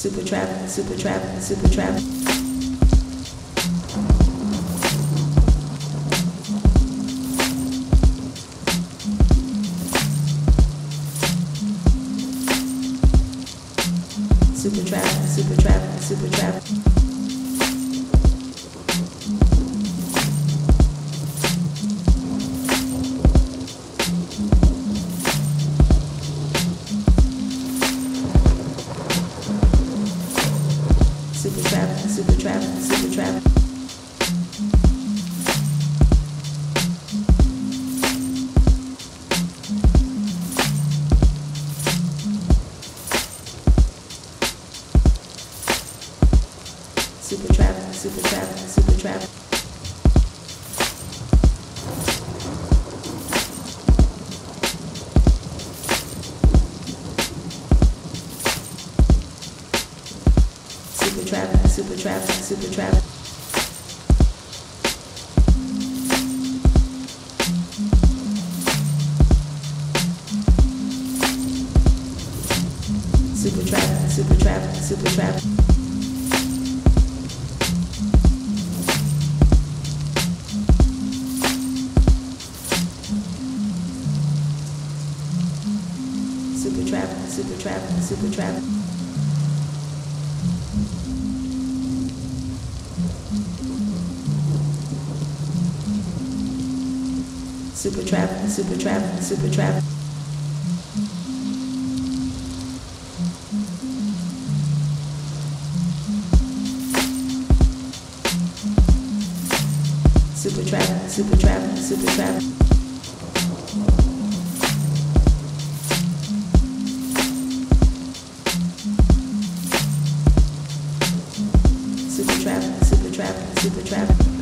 Supa Trav, Supa Trav, Supa Trav. Supa Trav, Supa Trav, Supa Trav. Super trap, Supa Trav. Supa Trav, Supa Trav, Supa Trav. super traffic, super traffic, super traffic. Super traffic, super traffic, super traffic. Super traffic, super traffic, super traffic. Supa Trav, Supa Trav, Supa Trav. Supa Trav, Supa Trav, Supa Trav. Supa Trav, Supa Trav, Supa Trav.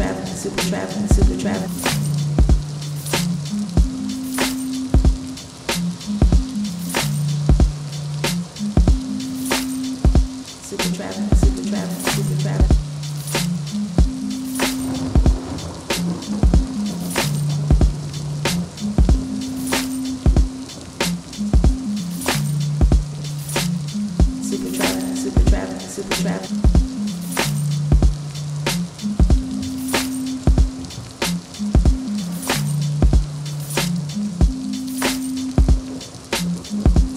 traveling, super traveling, super traveling. super traffic, super traffic, super traffic.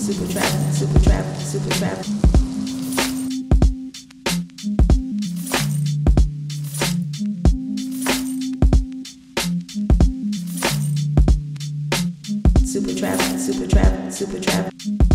Supa Trav, Supa Trav, Supa Trav. Supa Trav, Supa Trav, Supa Trav.